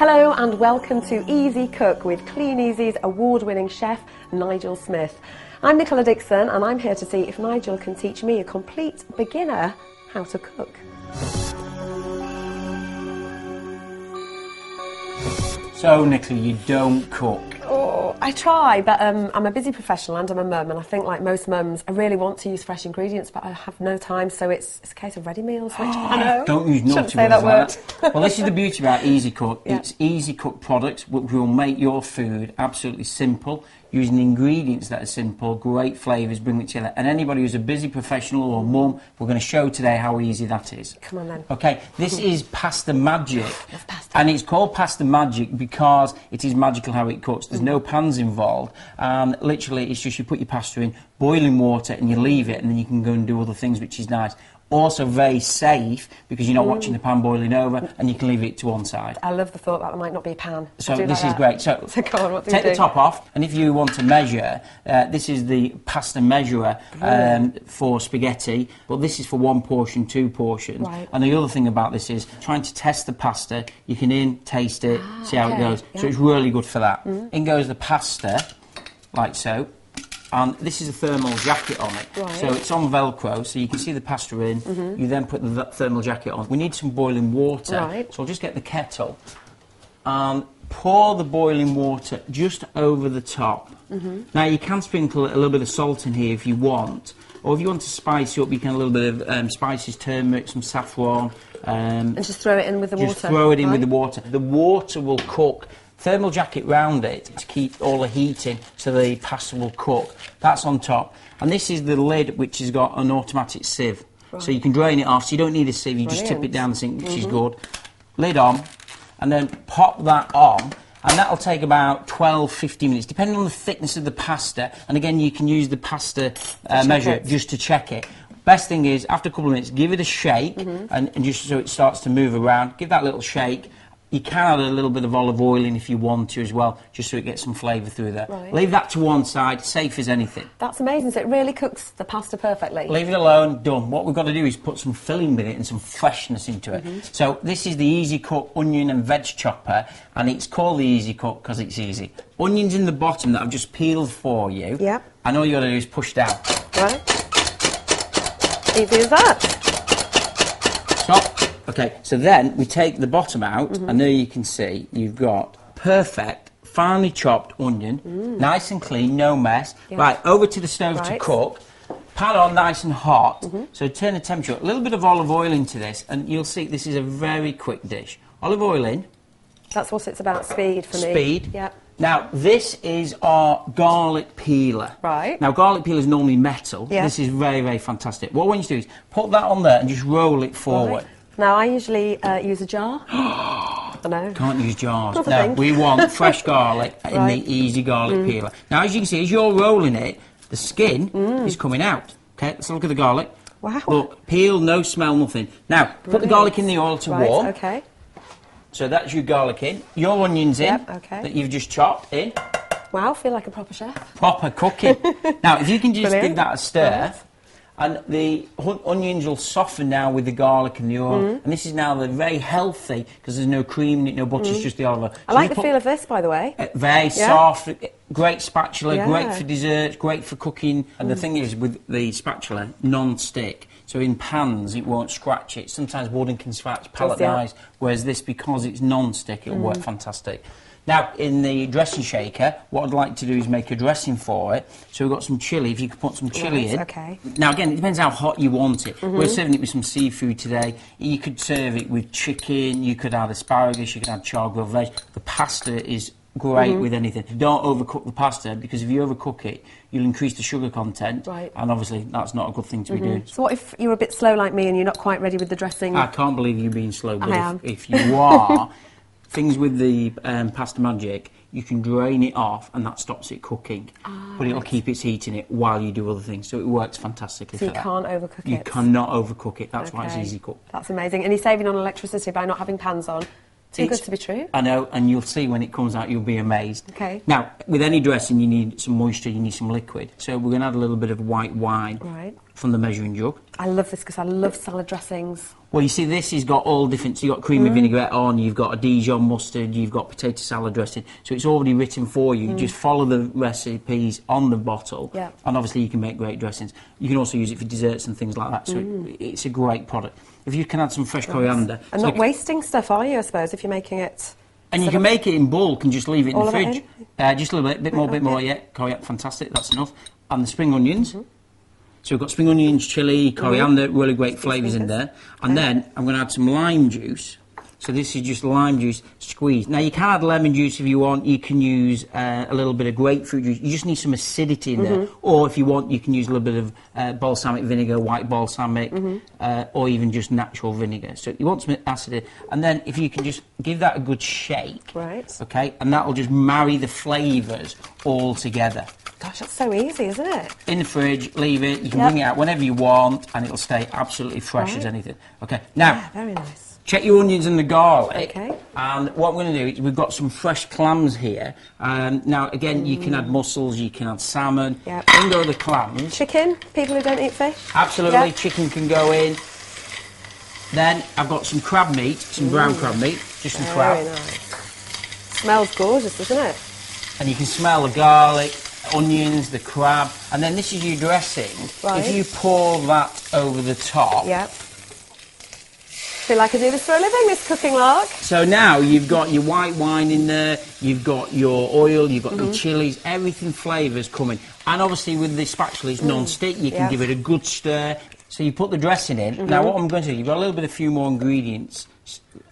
Hello and welcome to Ezecook with Kleeneze's award winning chef Nigel Smith. I'm Nicola Dixon and I'm here to see if Nigel can teach me, a complete beginner, how to cook. So, Nicola, you don't cook. Oh, I try, but um, I'm a busy professional and I'm a mum, and I think, like most mums, I really want to use fresh ingredients, but I have no time, so it's, it's a case of ready meals, which I know. Don't use naughty Shouldn't say that words word. like well, this is the beauty about Ezecook. Yeah. It's Ezecook products which will make your food absolutely simple, using ingredients that are simple, great flavours, bring it together. And anybody who's a busy professional or mum, we're going to show today how easy that is. Come on then. Okay, this hmm. is pasta magic. pasta. And it's called pasta magic because it is magical how it cooks. There's no hmm. pans involved. And literally, it's just you put your pasta in boiling water and you leave it, and then you can go and do other things, which is nice. Also, very safe because you're not watching the pan boiling over and you can leave it to one side. I love the thought that there might not be a pan. So this like is that. great. So, So on, what do we take the top off, and if you want to measure, uh, this is the pasta measurer um, for spaghetti. But this is for one portion, two portions. Right. And the other thing about this is trying to test the pasta. You can in, taste it, see how okay, it goes. yeah. So it's really good for that. In goes the pasta, like so. And this is a thermal jacket on it. Right. So it's on Velcro, so you can see the pasta in. You then put the thermal jacket on. We need some boiling water. Right. So I'll just get the kettle and pour the boiling water just over the top. Mm-hmm. Now you can sprinkle a little bit of salt in here if you want, or if you want to spice it up, you can a little bit of um, spices, turmeric, some saffron. Um, And just throw it in with the just water. throw it in with the water. The water will cook. Thermal jacket round it to keep all the heat in, so the pasta will cook. That's on top, and this is the lid which has got an automatic sieve, so you can drain it off. So you don't need a sieve. You just tip it down the sink, which is good. Lid on, and then pop that on. And that'll take about 12, 15 minutes, depending on the thickness of the pasta. And again, you can use the pasta uh, measure it. just to check it. Best thing is, after a couple of minutes, give it a shake, Mm-hmm. and, and just so it starts to move around. Give that little shake. You can add a little bit of olive oil in if you want to as well, just so it gets some flavour through there. Right. Leave that to one side, safe as anything. That's amazing. So it really cooks the pasta perfectly. Leave it alone, done. What we've got to do is put some filling with it and some freshness into it. Mm-hmm. So this is the Ezecook onion and veg chopper, and it's called the Ezecook because it's easy. Onions in the bottom that I've just peeled for you. Yep. And all you got to do is push down. Right? Easy as that. Okay, so then we take the bottom out, Mm-hmm. and there you can see you've got perfect, finely chopped onion, nice and clean, no mess. Mm. Yeah. Right, over to the stove to cook. Pan on nice and hot. Mm-hmm. So turn the temperature up. A little bit of olive oil into this, and you'll see this is a very quick dish. Olive oil in, That's what it's about. Speed for me. speed. Yep. Now, this is our garlic peeler. Right. Now, garlic peeler is normally metal. Yeah. This is very, very fantastic. What I want you to do is put that on there and just roll it forward. Right. Now I usually uh, use a jar. I don't know. Can't use jars. Not No, we want fresh garlic in Right. Mm. the easy garlic peeler. Now, as you can see, as you're rolling it, the skin is coming out. Okay, let's look at the garlic. Wow. Look, peel, no smell, nothing. Now, put the garlic in the oil to right. warm. Okay. So that's your garlic in. Your onions in Yep, okay. that you've just chopped in. Wow. Feel like a proper chef. Proper cooking. now, if you can just Brilliant. give that a stir. And the onions will soften now with the garlic and the oil. Mm. And this is now the very healthy because there's no cream in it, no butter, it's just the olive oil. Mm. I like the feel of this, by the way. Uh, very Yeah. soft, uh, great spatula, Yeah. great for desserts, great for cooking. And the thing is, with the spatula, non-stick. So in pans, it won't scratch it. Sometimes wooden can scratch palette yeah. whereas this, because it's non-stick, it'll work fantastic. Now, in the dressing shaker, what I'd like to do is make a dressing for it. So we've got some chilli. If you could put some chilli in. okay. Now, again, it depends how hot you want it. Mm-hmm. We're serving it with some seafood today. You could serve it with chicken. You could add asparagus. You could add char-grilled veg. The pasta is great mm-hmm. with anything. Don't overcook the pasta because if you overcook it, you'll increase the sugar content. Right. And obviously, that's not a good thing to be mm-hmm. doing. So what if you're a bit slow like me and you're not quite ready with the dressing? I can't believe you being slow, but I if, am. if you are, things with the um, pasta magic, you can drain it off and that stops it cooking. Ah, but it'll keep its heat in it while you do other things. So it works fantastically So you that. can't overcook You it. cannot overcook it. That's why it's easy cook. That's amazing. And you're saving on electricity by not having pans on. Too It's- good to be true. I know, and you'll see when it comes out, you'll be amazed. Okay. Now, with any dressing, you need some moisture, you need some liquid. So we're going to add a little bit of white wine. Right. From the measuring jug. I love this because I love salad dressings. Well, you see, this has got all different. So you've got Mm. creamy vinaigrette on, you've got a Dijon mustard, you've got potato salad dressing. So it's already written for you. You just follow the recipes on the bottle. Mm. Yeah. And obviously, you can make great dressings. You can also use it for desserts and things like that. So it, it's a great product. If you can add some fresh coriander. Mm. And so not wasting stuff, are you, I suppose, if you're making it... And you can make it in bulk and just leave it in All the fridge. in? Uh, just a little bit, bit more, bit more, yeah. Coriander, fantastic, that's enough. And the spring onions. Mm-hmm. So we've got spring onions, chilli, coriander, really great flavours in there. And then I'm going to add some lime juice. So this is just lime juice squeezed. Now you can add lemon juice if you want. You can use uh, a little bit of grapefruit juice. You just need some acidity in there. Or if you want, you can use a little bit of uh, balsamic vinegar, white balsamic, uh, or even just natural vinegar. So you want some acidity. And then if you can just give that a good shake. Right. Okay, and that will just marry the flavours all together. Gosh, that's so easy, isn't it? In the fridge, leave it. You can Yep. bring it out whenever you want, and it'll stay absolutely fresh as anything. Okay, now Yeah, very nice. check your onions and the garlic. Okay. And what we're going to do is we've got some fresh clams here. Um, now again, you can add mussels, you can add salmon. Yep. In go the clams. Chicken, people who don't eat fish? Absolutely, Yeah. chicken can go in. Then I've got some crab meat, some brown crab meat, just some Very crab. nice. Smells gorgeous, doesn't it? and you can smell the garlic, onions, the crab, and then this is your dressing. Right. If you pour that over the top, Yep. Feel like I do this for a living, this cooking lark. so now you've got your white wine in there, you've got your oil, you've got Mm-hmm. your chilies, everything flavours coming. And obviously with the spatula, it's non-stick, you can Mm. Yeah. give it a good stir. So you put the dressing in. Mm-hmm. Now what I'm going to do, you've got a little bit, a few more ingredients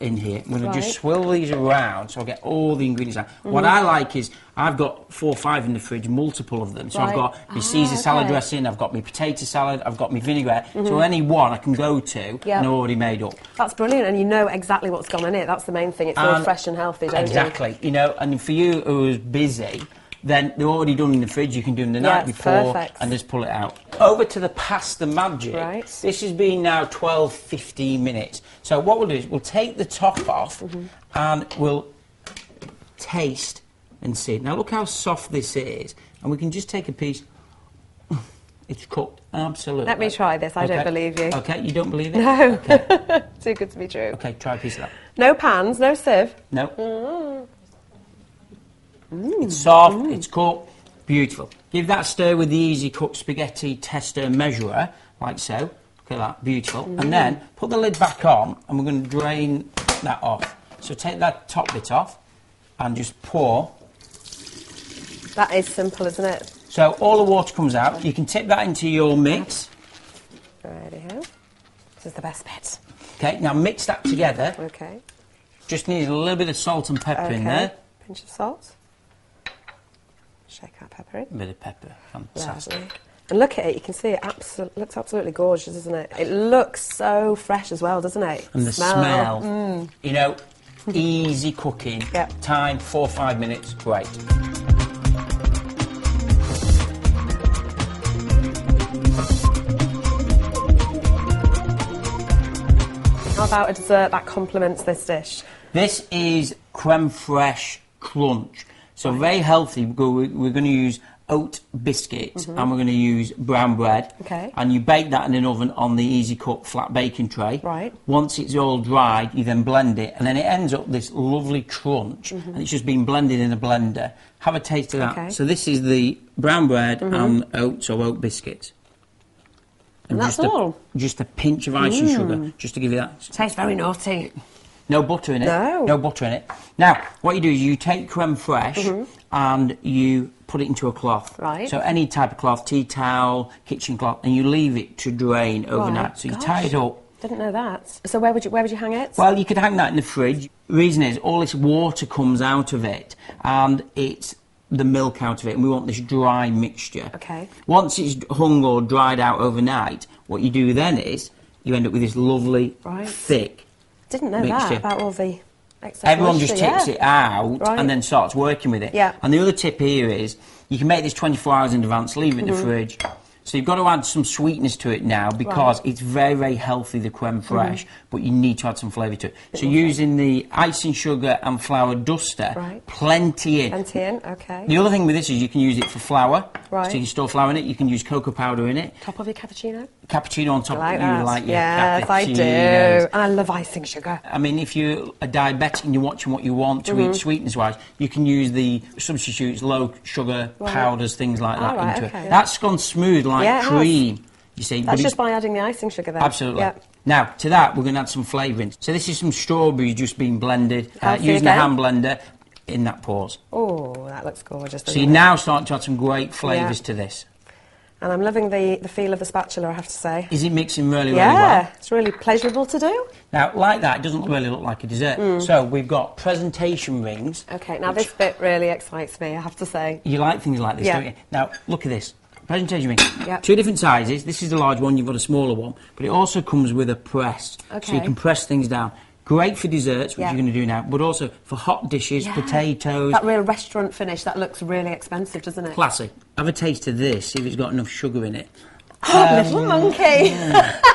in here. I'm going to just swirl these around so I get all the ingredients out. What Mm-hmm. I like is I've got four or five in the fridge, multiple of them. So I've got my Ah, Caesar salad okay. dressing, I've got my potato salad, I've got my vinaigrette. So any one I can go to Yep. and already made up. That's brilliant, and you know exactly what's gone in it. That's the main thing. It's all fresh and healthy, don't Exactly. You know, and for you who is busy, then they're already done in the fridge. You can do them the night before perfect. and just pull it out. Over to the pasta magic. Right. This has been now 12, 15 minutes. So what we'll do is we'll take the top off Mm-hmm. and we'll taste and see. Now look how soft this is, and we can just take a piece. It's cooked, absolutely. Let me try this. I don't believe you. Okay, you don't believe it? No. Okay. Too good to be true. okay try a piece of that. No pans, no sieve. No. Mm. It's soft, it's cooked, beautiful. Give that a stir with the Ezecook spaghetti tester measurer, like so. Look at that, beautiful. Mm. And then put the lid back on, and we're going to drain that off. So take that top bit off, and just pour. That is simple, isn't it? So all the water comes out. You can tip that into your mix. Righty ho. This is the best bit. Okay, now mix that together. Okay. Just need a little bit of salt and pepper Okay. in there. Pinch of salt. Shake that pepper in. A bit of pepper, fantastic. Lovely. And look at it, you can see it absol- looks absolutely gorgeous, doesn't it? It looks so fresh as well, doesn't it? And the smell, mm. you know, easy cooking. Yep. Time four or five minutes. Great. How about a dessert that complements this dish? This is creme fraiche crunch. So very healthy. We're going to use oat biscuits mm-hmm. and we're going to use brown bread. Okay. And you bake that in an oven on the Ezecook flat baking tray. Right. Once it's all dried, you then blend it, and then it ends up this lovely crunch, mm-hmm. and it's just been blended in a blender. Have a taste of that. Okay. So this is the brown bread mm-hmm. and oats or oat biscuits. And that's just a, all? Mm. Just a pinch of icing sugar, mm. just to give you that. Tastes very naughty. No butter in it. No. No butter in it. Now, what you do is you take creme fraiche mm-hmm. and you put it into a cloth. Right. So any type of cloth, tea towel, kitchen cloth, and you leave it to drain overnight. Right. So you Gosh. tie it up. Didn't know that. So where would you where would you hang it? Well, you could hang that in the fridge. Reason is, all this water comes out of it, and it's the milk out of it, and we want this dry mixture. Okay. Once it's hung or dried out overnight, what you do then is you end up with this lovely, Right. thick. Didn't know mixture. that about all the Everyone just takes yeah. it out Right. and then starts working with it. Yeah. And the other tip here is you can make this 24 hours in advance, leave it in Mm-hmm. the fridge. So you've got to add some sweetness to it now because Right. it's very, very healthy, the creme fraiche, but you need to add some flavour to it. So using the icing sugar and flour duster, Right. plenty in. Plenty in, okay. The other thing with this is you can use it for flour. Right. So you can store flour in it. You can use cocoa powder in it. Top of your cappuccino? Cappuccino on top. You like you that? like your yes, I do. And I love icing sugar. I mean, if you're a diabetic and you're watching what you want to Mm-hmm. eat sweetness-wise, you can use the substitutes, low sugar Right. powders, things like that into okay. it. That's gone smooth like Yeah, cream. You see, That's just by adding the icing sugar there. Absolutely. Yeah. Now, to that, we're going to add some flavouring. So this is some strawberries just being blended uh, using a hand blender in that pause. Oh, that looks gorgeous. So you're it? now starting to add some great flavours Yeah. to this. And I'm loving the, the feel of the spatula, I have to say. Is it mixing really, really well? Yeah, it's really pleasurable to do. Now, like that, it doesn't really look like a dessert. Mm. So we've got presentation rings. Okay, now this bit really excites me, I have to say. You like things like this, Yeah. don't you? Now, look at this. Presentation ring. Yep. Two different sizes. This is the large one, you've got a smaller one. But it also comes with a press. So you can press things down. Great for desserts, which Yeah. you're going to do now, but also for hot dishes, Yeah. potatoes. That real restaurant finish, that looks really expensive, doesn't it? Classy. Have a taste of this, see if it's got enough sugar in it. Oh, Little um, monkey.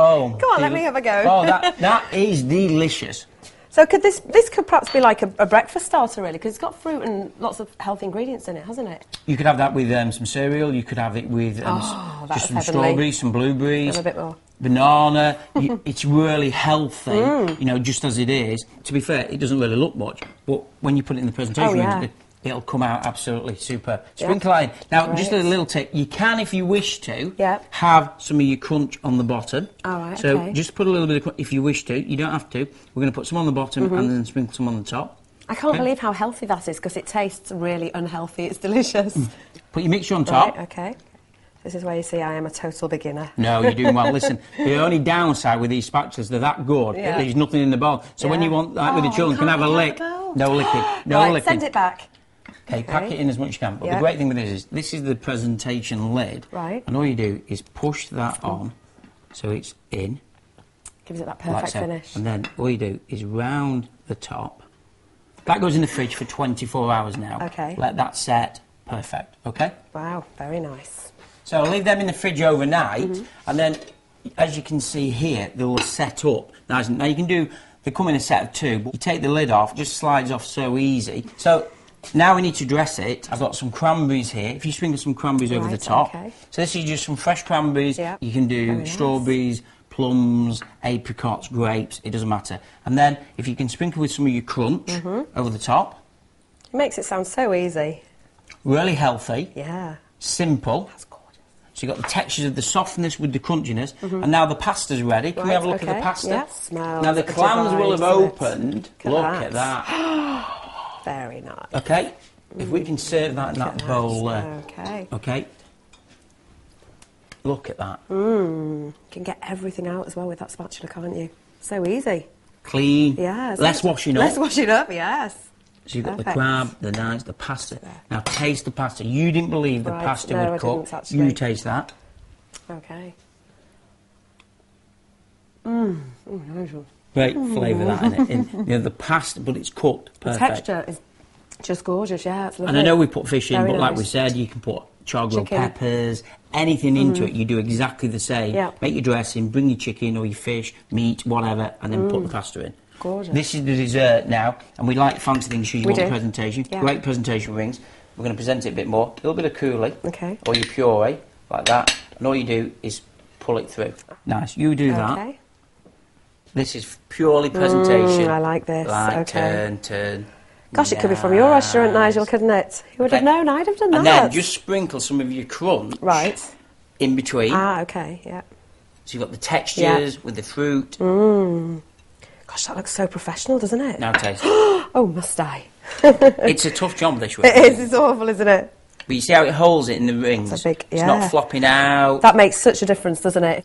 Oh. Come on, let me have a go. Oh, that, that is delicious. So could this this could perhaps be like a, a breakfast starter, really, because it's got fruit and lots of healthy ingredients in it, hasn't it? You could have that with um, some cereal. You could have it with um, Oh, just some heavenly. strawberries, some blueberries, a bit more. banana. you, it's really healthy, Mm. you know, just as it is. To be fair, it doesn't really look much, but when you put it in the presentation, Oh, yeah. it, it'll come out absolutely super. Sprinkle in. Now, just a little tip. You can, if you wish to, Yeah. have some of your crunch on the bottom. All right, So okay. just put a little bit of crunch if you wish to. You don't have to. We're going to put some on the bottom Mm-hmm. and then sprinkle some on the top. I can't Okay. believe how healthy that is, because it tastes really unhealthy. It's delicious. Put your mixture on top. Right, okay. This is where you see I am a total beginner. No, you're doing well. Listen, the only downside with these spatulas, they're that good. Yeah. It leaves nothing in the bowl. So when you want that with the Oh, children, can have a lick. get out the No licking. No right, licking. send it back. Okay, pack it in as much as you can. But the great thing with this is this is the presentation lid. Right. And all you do is push that on so it's in. Gives it that like perfect so. finish. And then all you do is round the top. That goes in the fridge for 24 hours now. Okay. Let that set. Perfect. Okay? Wow, very nice. So I'll leave them in the fridge overnight, Mm-hmm. and then, as you can see here, they will set up. Now, now you can do, they come in a set of two, but you take the lid off, it just slides off so easy. So now we need to dress it. I've got some cranberries here. If you sprinkle some cranberries over the top. okay. So this is just some fresh cranberries. Yeah, You can do very nice. strawberries, plums, apricots, grapes, it doesn't matter. And then if you can sprinkle with some of your crunch Mm-hmm. over the top, It makes it sound so easy. really healthy, Yeah. simple. That's gorgeous. So you've got the textures of the softness with the crunchiness, and now the pasta's ready. Can we have a look at the pasta? Yeah, smells now the clams will have divine, doesn't it? opened. Look at that. Very nice. Okay, if we can mm-hmm. serve that in that at bowl there. Okay. Okay. Look at that. Mm. You can get everything out as well with that spatula, can't you? So easy. Clean. Yeah. it's Less washing up. Less washing up, yes. So you've got the Perfect. crab, the nice, the pasta. Now taste the pasta. You didn't believe the Right, pasta no, would I cook. didn't, actually. You taste that. Okay. Mmm. Oh, nice one. Great flavour that in it. In, you know, the pasta, but it's cooked. The Perfect. texture is just gorgeous, yeah. It's lovely. And I know we put fish in, Very but like we said, you can put Chicken. Mm-hmm. peppers, anything into it. You do exactly the same. Yeah. Make your dressing, bring your chicken or your fish, meat, whatever, and then put the pasta in. Mm. Gorgeous. This is the dessert now, and we like fancy things. So you We want the presentation. Yeah. Great presentation rings. We're going to present it a bit more. A little bit of coulis. Okay. Or your puree, like that. And all you do is pull it through. Nice. You do that. This is purely presentation. Mm, I like this. Like Okay. turn, turn. Gosh, it could be from your restaurant, Nigel, couldn't it? You would have known. I'd have done And that. then just sprinkle some of your crunch right. in between. Ah, okay. Yeah. So you've got the textures with the fruit. Mm. Gosh, that looks so professional, doesn't it? Now taste. Oh, must I? it's a tough job this way. It is. It's awful, isn't it? But you see how it holds it in the rings? It's a big- It's not flopping out. That makes such a difference, doesn't it?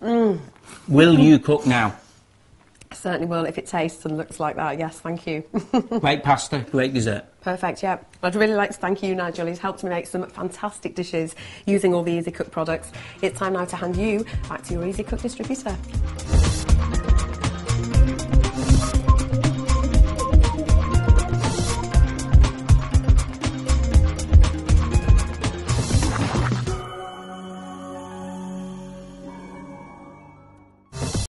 Will you cook now? Certainly will if it tastes and looks like that. Yes, thank you. Great pasta, great dessert. Perfect, yeah. I'd really like to thank you, Nigel. He's helped me make some fantastic dishes using all the Ezecook products. It's time now to hand you back to your Ezecook distributor.